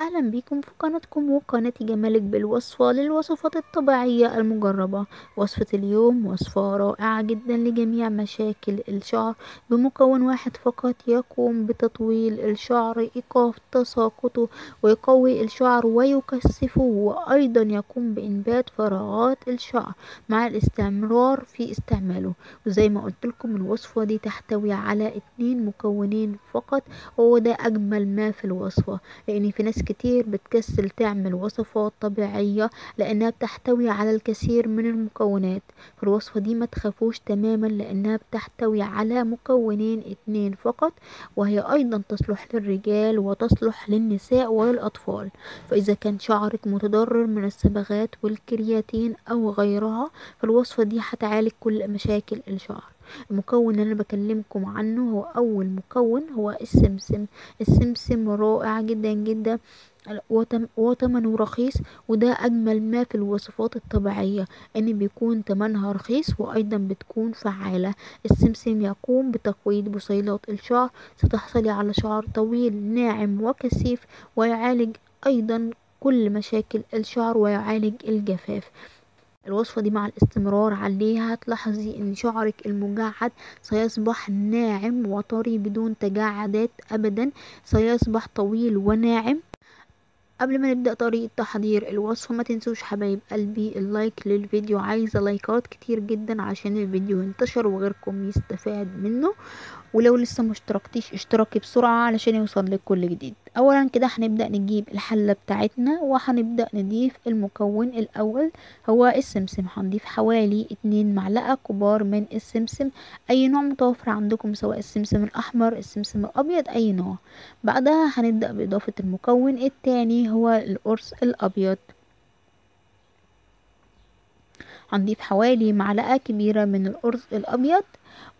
أهلا بيكم في قناتكم وقناة جمالك بالوصفة للوصفات الطبيعية المجربة. وصفة اليوم وصفة رائعة جدا لجميع مشاكل الشعر. بمكون واحد فقط يقوم بتطويل الشعر إيقاف تساقطه ويقوي الشعر ويكثفه وأيضا يقوم بإنبات فراغات الشعر مع الاستمرار في استعماله. وزي ما قلت لكم الوصفة دي تحتوي على اتنين مكونين فقط وهو ده أجمل ما في الوصفة. لأن في ناس كتير بتكسل تعمل وصفات طبيعية لأنها بتحتوي على الكثير من المكونات. في الوصفة دي ما تخافوش تماما لأنها بتحتوي على مكونين اتنين فقط وهي أيضا تصلح للرجال وتصلح للنساء وللأطفال. فإذا كان شعرك متضرر من الصبغات والكرياتين أو غيرها فالوصفة دي هتعالج كل مشاكل الشعر. المكون اللي أنا بكلمكم عنه هو أول مكون هو السمسم. السمسم رائع جدا جدا وتم وتمنه رخيص وده أجمل ما في الوصفات الطبيعية إن بيكون تمنها رخيص وأيضا بتكون فعالة. السمسم يقوم بتقويض بصيلات الشعر ستحصلي على شعر طويل ناعم وكثيف ويعالج أيضا كل مشاكل الشعر ويعالج الجفاف. الوصفة دي مع الاستمرار عليها هتلاحظي إن شعرك المجعد سيصبح ناعم وطري بدون تجاعدات ابدا سيصبح طويل وناعم. قبل ما نبدأ طريقة تحضير الوصفة ما تنسوش حبايب قلبي ال like للفيديو عايزة لايكات كتير جدا عشان الفيديو ينتشر وغيركم يستفاد منه. ولو لسه مشتركتيش اشتركي بسرعة علشان يوصل لك كل جديد. اولا كده هنبدأ نجيب الحلة بتاعتنا وهنبدأ نضيف المكون الأول. هو السمسم هنضيف حوالي اتنين معلقة كبار من السمسم. أي نوع متوفر عندكم سواء السمسم الأحمر السمسم الأبيض أي نوع. بعدها هنبدأ بإضافة المكون التاني هو القرص الأبيض. هنضيف حوالي معلقة كبيرة من الأرز الأبيض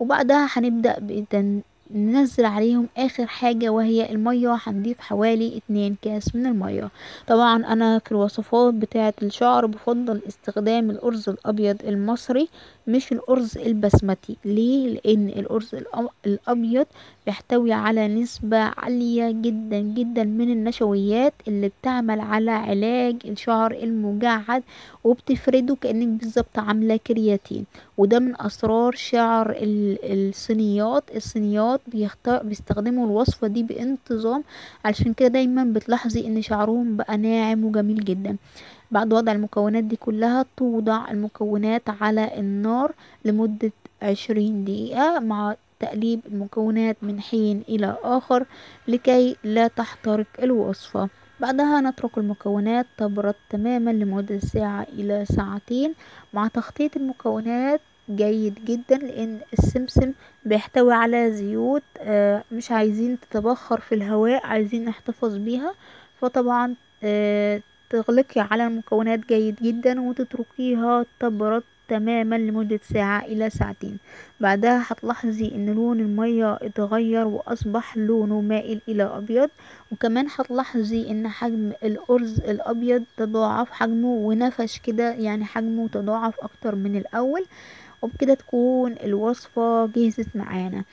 وبعدها هنبدأ ننزل عليهم آخر حاجة وهي المية. هنضيف حوالي اتنين كاس من المية. طبعا أنا في الوصفات بتاعة الشعر بفضل استخدام الأرز الأبيض المصري مش الأرز البسمتي. ليه؟ لأن الأرز الأبيض بيحتوي على نسبة عالية جدا جدا من النشويات اللي بتعمل على علاج الشعر المجعد وبتفرده كأنك بالظبط عاملة كرياتين. وده من أسرار شعر الصينيات. الصينيات بيستخدموا الوصفة دي بانتظام علشان كده دايما بتلاحظي إن شعرهم بقى ناعم وجميل جدا. بعد وضع المكونات دي كلها توضع المكونات على النار لمدة عشرين دقيقة مع تقليب المكونات من حين إلى آخر لكي لا تحترق الوصفة. بعدها نترك المكونات تبرد تماما لمدة ساعة إلى ساعتين. مع تخطيط المكونات جيد جدا لأن السمسم بيحتوي على زيوت مش عايزين تتبخر في الهواء عايزين نحتفظ بيها. فطبعا تغلقي على المكونات جيد جدا وتتركيها تبرد تماما لمدة ساعة إلى ساعتين. بعدها هتلاحظي إن لون المية اتغير وأصبح لونه مائل إلى أبيض. وكمان هتلاحظي إن حجم الأرز الأبيض تضاعف حجمه ونفش كده يعني حجمه تضاعف أكتر من الأول. وبكده تكون الوصفة جهزت معانا.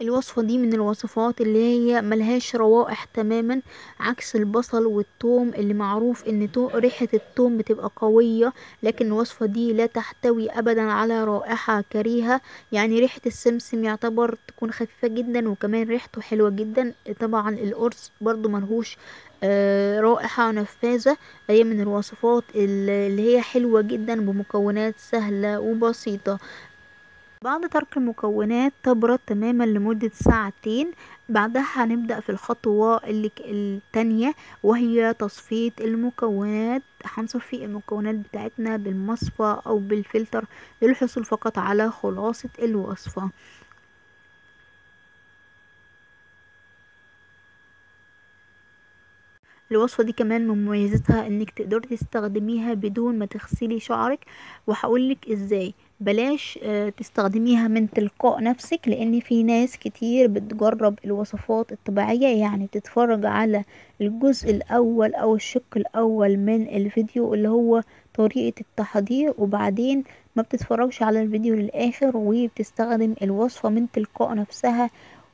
الوصفة دي من الوصفات اللي هي ملهاش روائح تماما عكس البصل والثوم اللي معروف إن ريحة الثوم بتبقى قوية لكن الوصفة دي لا تحتوي ابدا على رائحة كريهة. يعني ريحة السمسم يعتبر تكون خفيفة جدا وكمان ريحته حلوة جدا. طبعا القرص برضو ملهوش آه رائحة نفاذة. هي من الوصفات اللي هي حلوة جدا بمكونات سهلة وبسيطة. بعد ترك المكونات تبرد تماما لمدة ساعتين. بعدها هنبدأ في الخطوة التانية وهي تصفية المكونات. هنصفي المكونات بتاعتنا بالمصفى أو بالفلتر للحصول فقط على خلاصة الوصفة. الوصفة دي كمان من مميزاتها إنك تقدري تستخدميها بدون ما تغسلي شعرك. وهقولك إزاي. بلاش تستخدميها من تلقاء نفسك لأن في ناس كتير بتجرب الوصفات الطبيعية يعني تتفرج على الجزء الأول أو الشق الأول من الفيديو اللي هو طريقة التحضير وبعدين ما بتتفرجش على الفيديو للآخر وبتستخدم الوصفة من تلقاء نفسها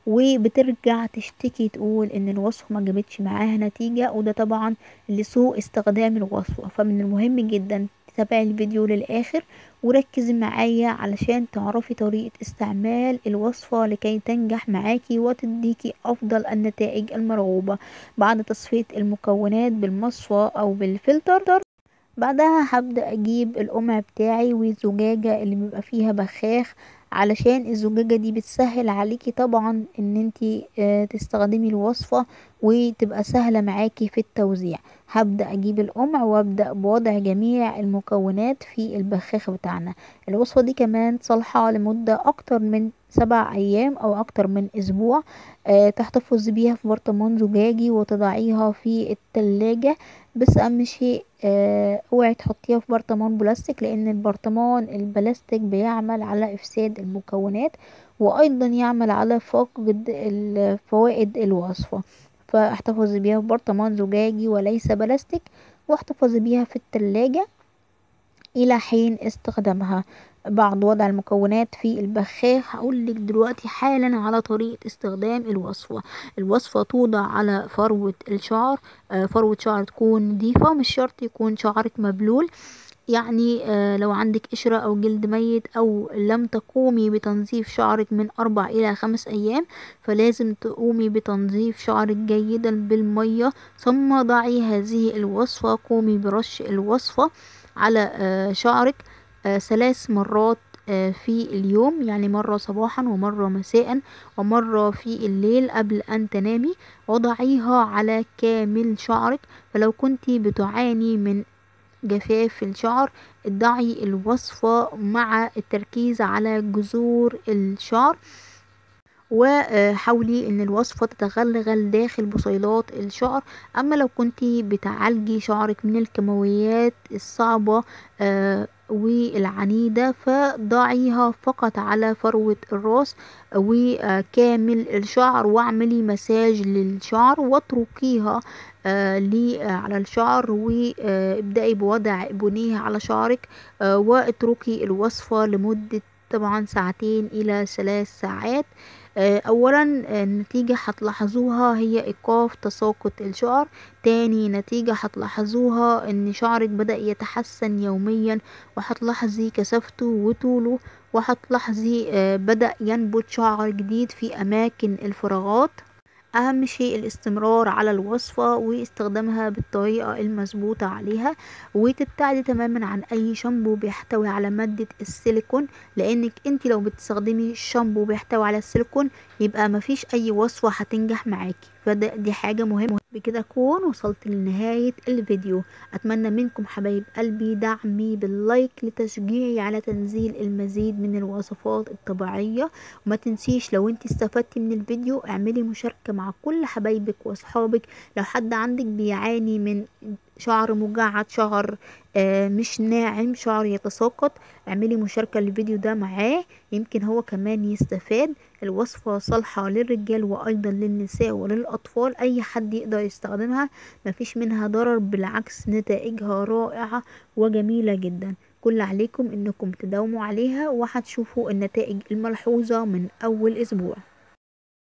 وبترجع تشتكي تقول إن الوصفة ما جابتش معاها نتيجة وده طبعا لسوء استخدام الوصفة. فمن المهم جدا تتابعي الفيديو للآخر وركزي معايا علشان تعرفي طريقة استعمال الوصفة لكي تنجح معاكي وتديكي أفضل النتائج المرغوبة. بعد تصفية المكونات بالمصفى أو بالفلتر بعدها هبدأ أجيب القمع بتاعي والزجاجة اللي بيبقى فيها بخاخ علشان الزجاجة دي بتسهل عليكي طبعا إن أنتي آه، تستخدمي الوصفة وتبقى سهلة معاكي في التوزيع. هبدأ أجيب القمع وأبدأ بوضع جميع المكونات في البخاخ بتاعنا. الوصفة دي كمان صالحة لمدة أكتر من سبع أيام أو أكتر من أسبوع أه تحتفظي بيها في برطمان زجاجي وتضعيها في التلاجة. بس أهم شيء آه، اوعي تحطيها في برطمان بلاستيك لأن البرطمان البلاستيك بيعمل على إفساد المكونات وأيضا يعمل على فقد فوائد الوصفة. فاحتفظي بيها في برطمان زجاجي وليس بلاستيك واحتفظي بيها في التلاجة إلى حين استخدامها. بعد وضع المكونات في البخاخ. هقولك دلوقتي حالا على طريقة استخدام الوصفة. الوصفة توضع على فروة الشعر. آه، فروة شعر تكون نضيفة مش شرط يكون شعرك مبلول. يعني آه، لو عندك قشرة أو جلد ميت أو لم تقومي بتنظيف شعرك من أربع إلى خمس أيام فلازم تقومي بتنظيف شعرك جيدا بالمية. ثم ضعي هذه الوصفة قومي برش الوصفة على آه، شعرك. ثلاث مرات آه، في اليوم يعني مرة صباحا ومرة مساء ومرة في الليل قبل أن تنامي. وضعيها على كامل شعرك. فلو كنتي بتعاني من جفاف الشعر ضعي الوصفة مع التركيز على جذور الشعر. وحاولي إن الوصفة تتغلغل داخل بصيلات الشعر. أما لو كنتي بتعالجي شعرك من الكيماويات الصعبة آه، والعنيدة فضعيها فقط على فروة الراس وكامل الشعر واعملي مساج للشعر واتركيها آه، على الشعر وابدأي بوضع بنيه على شعرك آه، واتركي الوصفة لمدة طبعا ساعتين إلى ثلاث ساعات. اولا آه، النتيجة هتلاحظوها هي إيقاف تساقط الشعر. تاني نتيجة هتلاحظوها إن شعرك بدأ يتحسن يوميا وهتلاحظي كثافته وطوله وهتلاحظي آه، بدأ ينبت شعر جديد في أماكن الفراغات. أهم شيء الاستمرار على الوصفة واستخدامها بالطريقة المظبوطة عليها وتبتعدي تماما عن أي شامبو بيحتوي على مادة السيليكون لأنك أنت لو بتستخدمي شامبو بيحتوي على السيليكون يبقى مفيش أي وصفة هتنجح معاكي. فده دي حاجة مهمة. بكده اكون وصلت لنهاية الفيديو. أتمنى منكم حبايب قلبي دعمي باللايك لتشجيعي على تنزيل المزيد من الوصفات الطبيعية. وما تنسيش لو انت استفدتي من الفيديو اعملي مشاركة مع كل حبايبك واصحابك. لو حد عندك بيعاني من شعر مجعد شعر آه مش ناعم شعر يتساقط. اعملي مشاركة للفيديو ده معاه. يمكن هو كمان يستفاد. الوصفة صالحة للرجال وأيضا للنساء وللأطفال. أي حد يقدر يستخدمها مفيش منها ضرر بالعكس نتائجها رائعة وجميلة جدا. كل عليكم إنكم تداوموا عليها وهتشوفوا النتائج الملحوظة من أول أسبوع.